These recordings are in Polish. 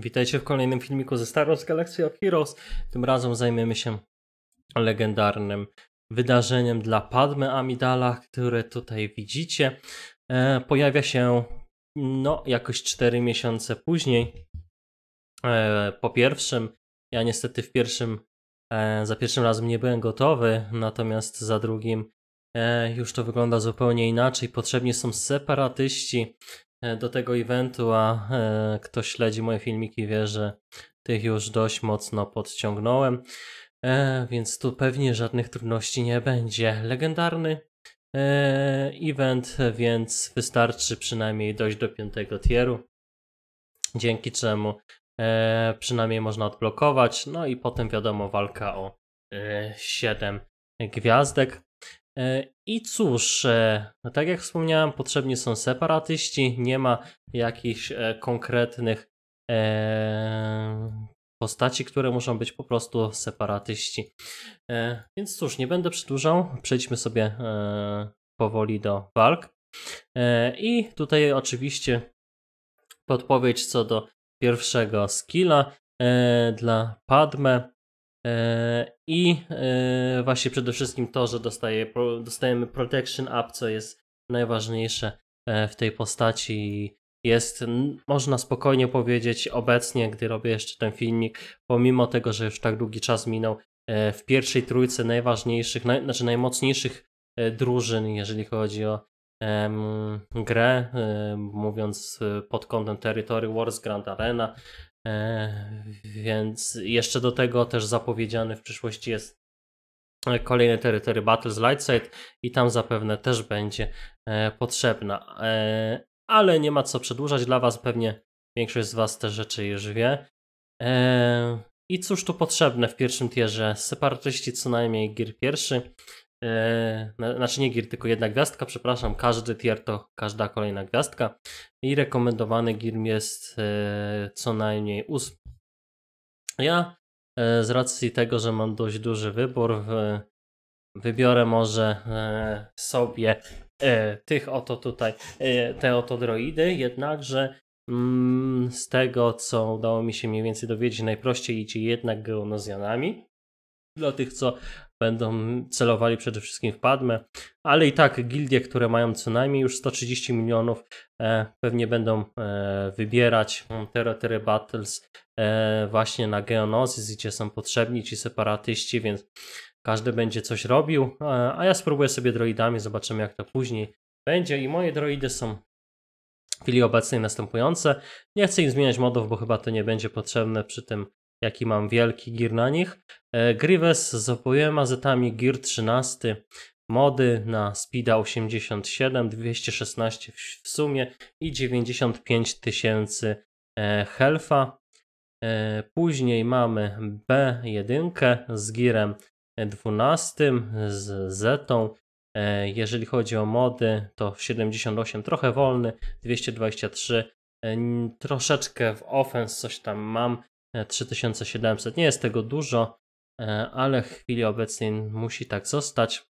Witajcie w kolejnym filmiku ze Star Wars Galaxy of Heroes. Tym razem zajmiemy się legendarnym wydarzeniem dla Padme Amidala, które tutaj widzicie. E, pojawia się no jakoś 4 miesiące później. E, po pierwszym, ja niestety w pierwszym, e, za pierwszym razem nie byłem gotowy, natomiast za drugim e, już to wygląda zupełnie inaczej. Potrzebni są separatyści do tego eventu, a e, kto śledzi moje filmiki wie, że tych już dość mocno podciągnąłem, e, więc tu pewnie żadnych trudności nie będzie. Legendarny event, więc wystarczy przynajmniej dojść do piątego tieru, dzięki czemu przynajmniej można odblokować, no i potem wiadomo walka o 7 gwiazdek. E, I cóż, e, no tak jak wspomniałem, potrzebni są separatyści, nie ma jakichś e, konkretnych postaci, które muszą być po prostu separatyści. Więc cóż, nie będę przedłużał, przejdźmy sobie powoli do walk. I tutaj oczywiście podpowiedź co do pierwszego skilla dla Padme. E, I e, właśnie przede wszystkim to, że dostaje, dostajemy Protection Up, co jest najważniejsze e, w tej postaci. Jest, można spokojnie powiedzieć, obecnie, gdy robię jeszcze ten filmik, pomimo tego, że już tak długi czas minął, w pierwszej trójce najważniejszych, naj, znaczy najmocniejszych drużyn, jeżeli chodzi o um, grę, um, mówiąc pod kątem Territory Wars, Grand Arena, więc jeszcze do tego też zapowiedziany w przyszłości jest kolejny Territory Battles Lightside i tam zapewne też będzie e, potrzebna. E, ale nie ma co przedłużać dla Was, pewnie większość z Was te rzeczy już wie. I cóż tu potrzebne w pierwszym tierze? Separatyści co najmniej gier pierwszy. E, znaczy nie gier, tylko jedna gwiazdka, przepraszam, każdy tier to każda kolejna gwiazdka i rekomendowany gier jest e, co najmniej ósmy. Ja e, z racji tego, że mam dość duży wybór, wybiorę może sobie tych oto tutaj, te oto droidy, jednakże mm, z tego, co udało mi się mniej więcej dowiedzieć, najprościej idzie jednak geonozjanami. Dla tych, co będą celowali przede wszystkim w Padmę, ale i tak gildie, które mają co najmniej już 130 milionów, e, pewnie będą e, wybierać Territory Battles e, właśnie na Geonosis, gdzie są potrzebni ci separatyści, więc każdy będzie coś robił, a ja spróbuję sobie droidami, zobaczymy jak to później będzie i moje droidy są w chwili obecnej następujące. Nie chcę im zmieniać modów, bo chyba to nie będzie potrzebne przy tym jaki mam wielki gear na nich. E, Grievous z opojema zetami gear 13, mody na speeda 87, 216 w sumie i 95 tysięcy e, health'a. E, później mamy B1 z gearem 12, z Zetą. Jeżeli chodzi o mody, to 78 trochę wolny, 223 troszeczkę w offense coś tam mam, 3700. Nie jest tego dużo, e, ale w chwili obecnej musi tak zostać.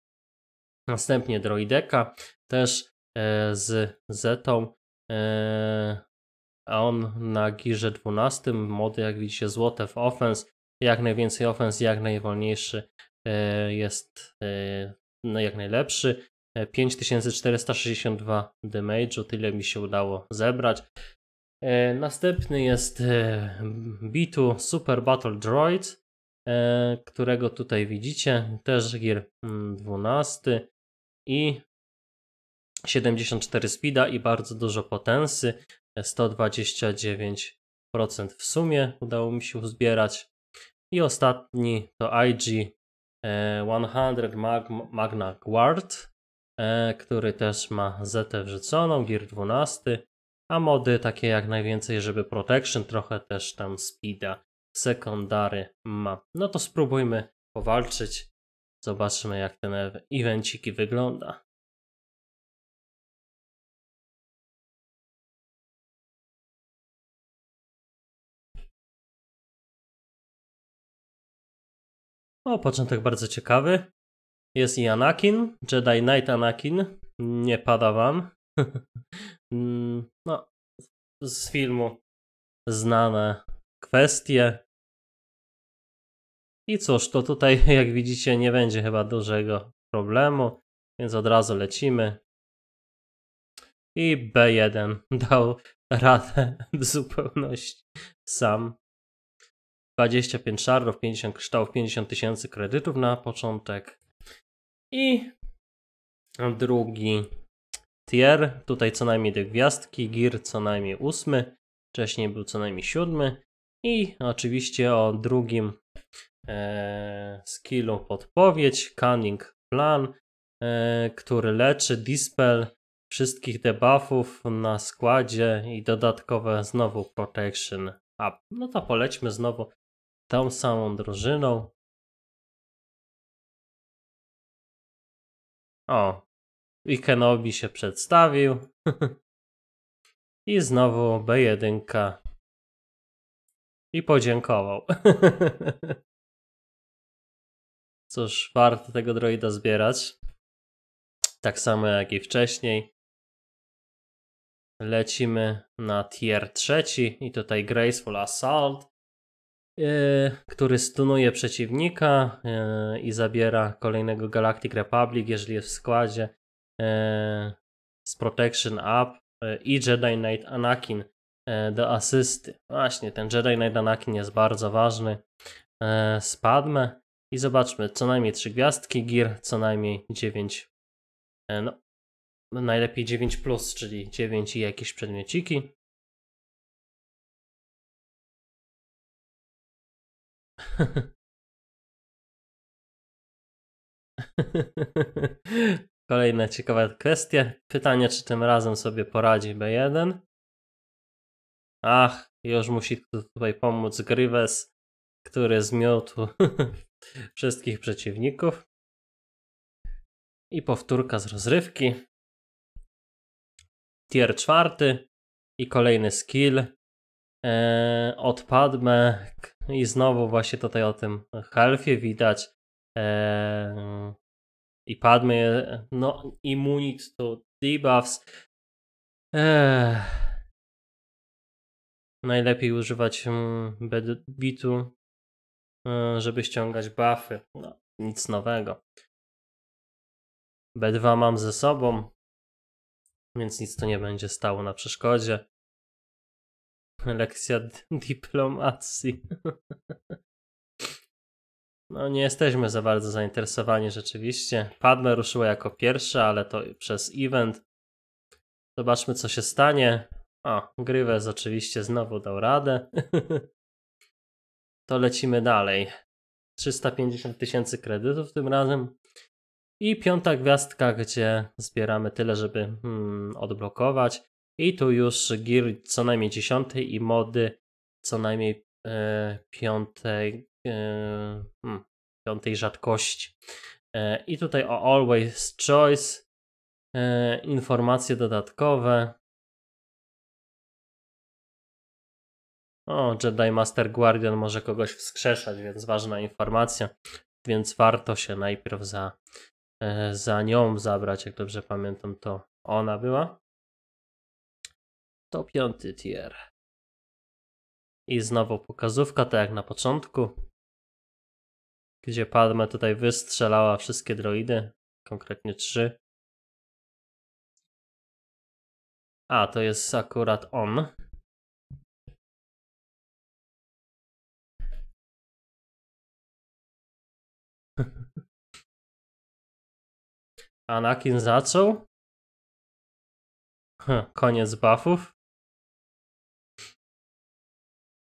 Następnie Droideka też e, z Zetą. E, a on na girze 12 mody jak widzicie złote w offense. Jak najwięcej offense, jak najwolniejszy jest no jak najlepszy. 5462 damage'u, tyle mi się udało zebrać. E, następny jest e, Bitu Super Battle Droid, e, którego tutaj widzicie, też gier 12 mm, i 74 speeda i bardzo dużo potensy, 129% w sumie udało mi się uzbierać. I ostatni to IG 100 Mag Magna Guard, który też ma ZT wrzuconą, Gear 12 a mody takie jak najwięcej, żeby protection, trochę też tam speeda, sekundary ma. No to spróbujmy powalczyć. Zobaczymy jak ten evenciki wygląda. O, początek bardzo ciekawy. Jest i Anakin, Jedi Knight Anakin. Nie pada wam. Mm, no, z filmu znane kwestie. I cóż, to tutaj jak widzicie nie będzie chyba dużego problemu, więc od razu lecimy. I B1 dał radę w zupełności sam. 25 szarów, 50 kryształów, 50 tysięcy kredytów na początek. I drugi tier, tutaj co najmniej dwie gwiazdki, Gear co najmniej ósmy, wcześniej był co najmniej siódmy. I oczywiście o drugim e, skillu podpowiedź, Cunning Plan, e, który leczy Dispel wszystkich debuffów na składzie i dodatkowe znowu Protection Up. No to polećmy znowu tą samą drużyną. O, i Kenobi się przedstawił. I znowu B1 i podziękował. Cóż, warto tego droida zbierać. Tak samo jak i wcześniej. Lecimy na tier trzeci i tutaj Graceful Assault, yy, który stunuje przeciwnika yy, i zabiera kolejnego Galactic Republic, jeżeli jest w składzie z Protection Up yy, i Jedi Knight Anakin do asysty. Właśnie, ten Jedi Knight Anakin jest bardzo ważny. Spadmę i zobaczmy, co najmniej 3 gwiazdki, Gear co najmniej 9 yy, no, najlepiej 9, plus, czyli 9 i jakieś przedmiociki. Kolejna ciekawa kwestia. Pytanie, czy tym razem sobie poradzi B1. Ach, już musi tutaj pomóc Grievous, który zmiótł wszystkich przeciwników. I powtórka z rozrywki tier czwarty i kolejny skill e, Padme i znowu właśnie tutaj o tym healthie widać e, i Padme no immunity to debuffs najlepiej używać mm, bedbitu e, żeby ściągać buffy no, nic nowego B2 mam ze sobą więc nic to nie będzie stało na przeszkodzie. Lekcja dyplomacji. No nie jesteśmy za bardzo zainteresowani rzeczywiście. Padme ruszyła jako pierwsza, ale to przez event. Zobaczmy co się stanie. O, Grywes oczywiście znowu dał radę. to lecimy dalej. 350 tysięcy kredytów tym razem. I piąta gwiazdka, gdzie zbieramy tyle, żeby hmm, odblokować. I tu już gear co najmniej dziesiątej i mody co najmniej e, piątej, hmm, piątej rzadkości. E, I tutaj o Always Choice e, informacje dodatkowe. O, Jedi Master Guardian może kogoś wskrzeszać, więc ważna informacja. Więc warto się najpierw za E, za nią zabrać, jak dobrze pamiętam, to ona była. To piąty tier. I znowu pokazówka, tak jak na początku, gdzie Padme tutaj wystrzelała wszystkie droidy, konkretnie trzy. A, to jest akurat on. Anakin zaczął. koniec buffów.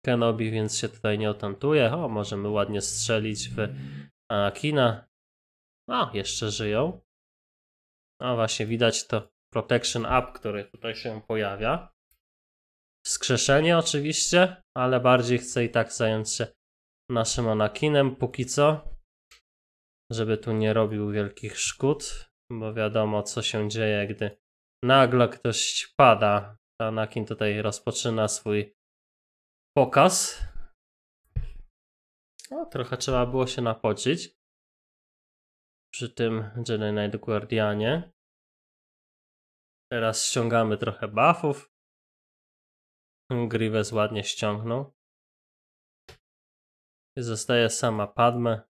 Kenobi więc się tutaj nie otantuje. O, możemy ładnie strzelić w Anakina. O, jeszcze żyją. No właśnie, widać to Protection Up, który tutaj się pojawia. Wskrzeszenie oczywiście, ale bardziej chcę i tak zająć się naszym Anakinem póki co. Żeby tu nie robił wielkich szkód bo wiadomo co się dzieje, gdy nagle ktoś pada. Anakin tutaj rozpoczyna swój pokaz. No, trochę trzeba było się napocić przy tym Jedi Knight Guardianie. Teraz ściągamy trochę buffów. Grievous ładnie ściągnął. I zostaje sama Padme.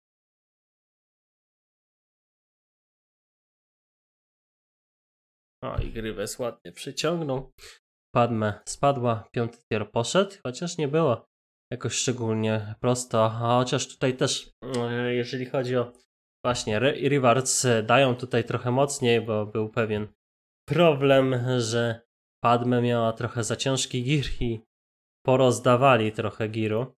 O, i Grievous ładnie przyciągnął. Padme spadła, piąty tier poszedł, chociaż nie było jakoś szczególnie prosto. A chociaż tutaj też, e, jeżeli chodzi o właśnie Re- rewards, e, dają tutaj trochę mocniej, bo był pewien problem, że Padme miała trochę za ciężki gir i porozdawali trochę giru.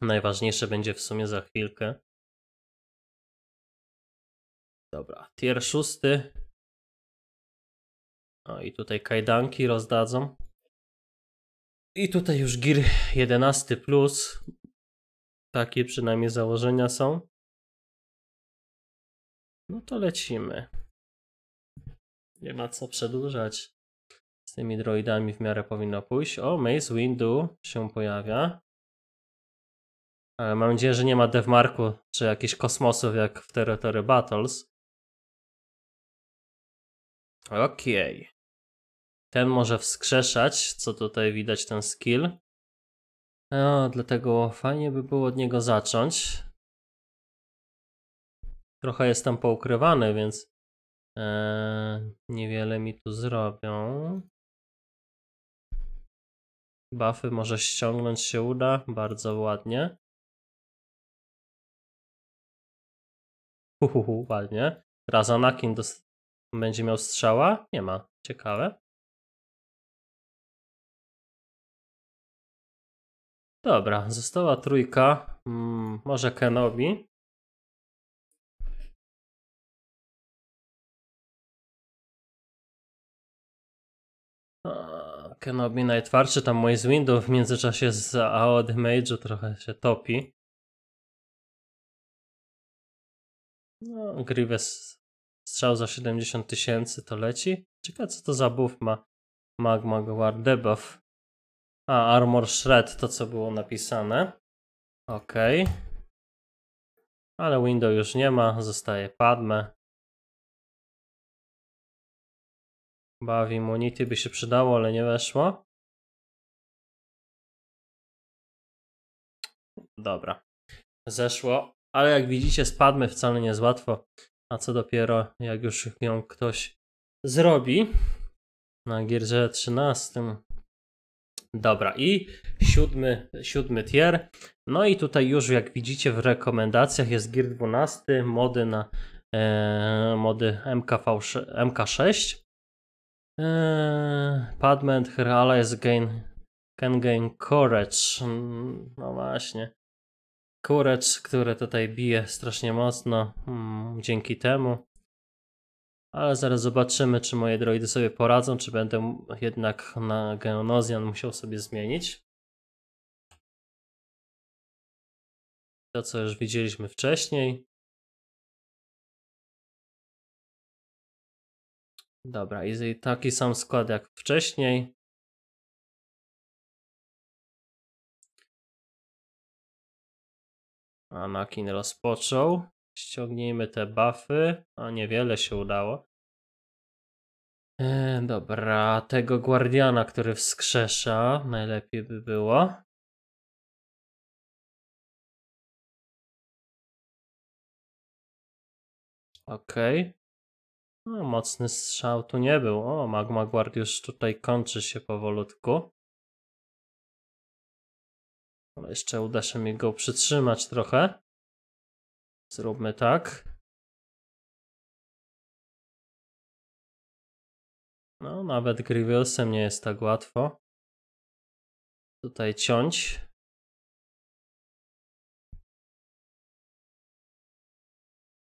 Najważniejsze będzie w sumie za chwilkę. Dobra, tier szósty. O i tutaj kajdanki rozdadzą. I tutaj już gir 11 plus. Takie przynajmniej założenia są. No to lecimy. Nie ma co przedłużać. Z tymi droidami w miarę powinno pójść. O, Maze Windu się pojawia. Ale mam nadzieję, że nie ma devmarku czy jakichś kosmosów jak w Territory Battles. Okej. Ten może wskrzeszać, co tutaj widać ten skill. No, dlatego fajnie by było od niego zacząć. Trochę jestem poukrywany, więc ee, niewiele mi tu zrobią. Buffy może ściągnąć się uda, bardzo ładnie. Uhuhu, ładnie. Teraz Anakin będzie miał strzała? Nie ma. Ciekawe. Dobra, została trójka. Mm, może Kenobi. Kenobi najtwardszy, tam mój z Windows w międzyczasie z AO trochę się topi. No, Grievous strzał za 70 tysięcy to leci. Ciekawe co to za buff ma Magma Guard debuff. A, Armor Shred to co było napisane. Okej. Ale window już nie ma, zostaje Padme. Bawi Immunity by się przydało, ale nie weszło. Dobra. Zeszło, ale jak widzicie spadmy wcale nie jest łatwo. A co dopiero jak już ją ktoś zrobi. Na Gierze 13. Dobra, i siódmy, siódmy tier. No i tutaj już jak widzicie w rekomendacjach jest Gear 12, mody na e, mody MKV, MK6. E, Padme and her allies gain, can gain courage. No właśnie. Courage, które tutaj bije strasznie mocno mm, dzięki temu. Ale zaraz zobaczymy, czy moje droidy sobie poradzą, czy będę jednak na Geonosian musiał sobie zmienić. To, co już widzieliśmy wcześniej. Dobra, i taki sam skład jak wcześniej. Anakin rozpoczął. Ściągnijmy te buffy. A niewiele się udało. E, dobra, tego Guardiana, który wskrzesza, najlepiej by było. Okej. Okay. No, mocny strzał tu nie był. O, Magma Guard już tutaj kończy się powolutku. Ale jeszcze uda się mi go przytrzymać trochę. Zróbmy tak. No, nawet Grievousem nie jest tak łatwo. Tutaj ciąć.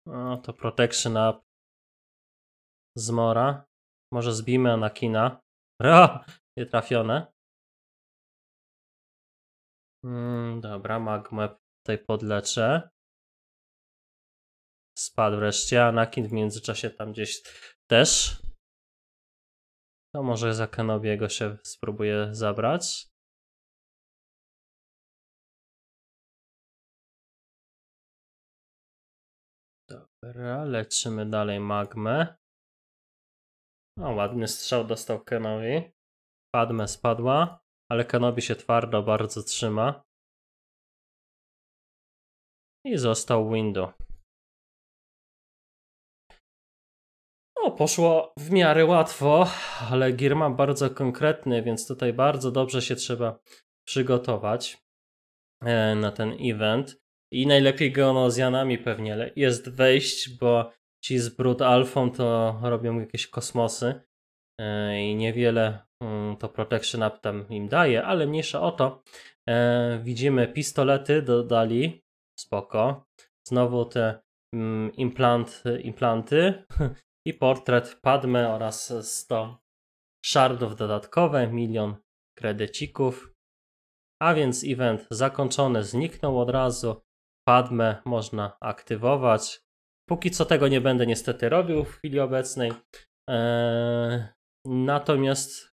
No, to Protection Up. Zmora. Może zbijmy Anakina. Ra! Nie trafione. Mm, dobra, magmę tutaj podleczę. Spadł wreszcie. Anakin w międzyczasie tam gdzieś też. To może za Kenobiego się spróbuję zabrać. Dobra, leczymy dalej magmę. O, ładny strzał dostał Kenobi. Padme spadła, ale Kenobi się twardo bardzo trzyma. i został window. No, poszło w miarę łatwo, ale gier mam bardzo konkretny, więc tutaj bardzo dobrze się trzeba przygotować e, na ten event. I najlepiej geonozjanami pewnie jest wejść, bo ci z Brut Alphą to robią jakieś kosmosy e, i niewiele mm, to Protection Up tam im daje, ale mniejsza o to. E, widzimy pistolety dodali, spoko. Znowu te mm, implant, implanty i portret Padme oraz 100 shardów dodatkowe, milion kredycików. A więc event zakończony, zniknął od razu. Padme można aktywować. Póki co tego nie będę niestety robił w chwili obecnej. Eee, natomiast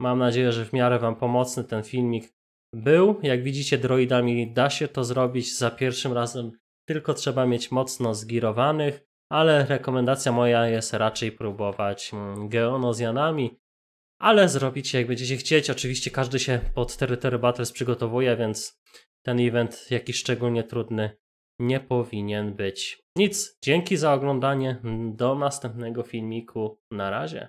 mam nadzieję, że w miarę Wam pomocny ten filmik był. Jak widzicie, droidami da się to zrobić za pierwszym razem, tylko trzeba mieć mocno zgirowanych, ale rekomendacja moja jest raczej próbować mm, geonozjanami, ale zrobicie jak będziecie chcieć. Oczywiście każdy się pod Territory Battles przygotowuje, więc ten event jakiś szczególnie trudny nie powinien być. Nic, dzięki za oglądanie. Do następnego filmiku. Na razie.